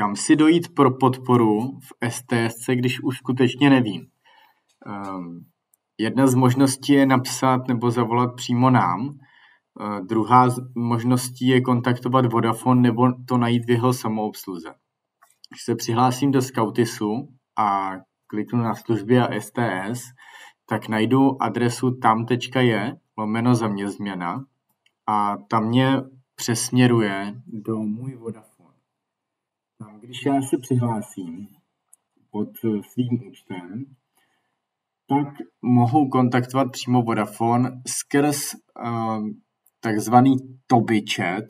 kam si dojít pro podporu v STSC, když už skutečně nevím. Um, jedna z možností je napsat nebo zavolat přímo nám. Uh, druhá z možností je kontaktovat Vodafone nebo to najít v jeho samoobsluze. Když se přihlásím do Scoutisu a kliknu na služby a STS, tak najdu adresu tam.je lomeno za mě změna a tam mě přesměruje do můj Vodafone. Když já se přihlásím pod svým účtem, tak mohu kontaktovat přímo Vodafone skrz uh, takzvaný Toby chat,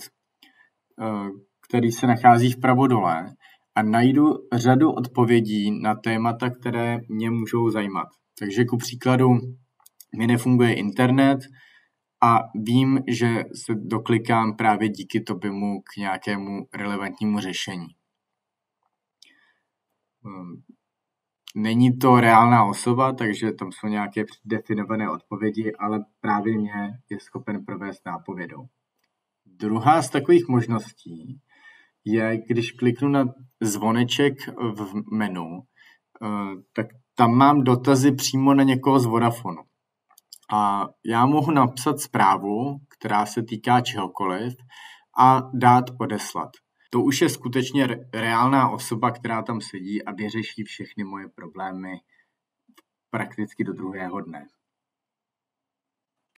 uh, který se nachází vpravo dole a najdu řadu odpovědí na témata, které mě můžou zajímat. Takže ku příkladu mi nefunguje internet a vím, že se doklikám právě díky Tobimu k nějakému relevantnímu řešení. Hm, není to reálná osoba, takže tam jsou nějaké definované odpovědi, ale právě mě je schopen provést nápovědou. Druhá z takových možností je, když kliknu na zvoneček v menu, eh, tak tam mám dotazy přímo na někoho z Vodafonu. A já mohu napsat zprávu, která se týká čehokoliv a dát odeslat. To už je skutečně reálná osoba, která tam sedí a vyřeší všechny moje problémy prakticky do druhého dne.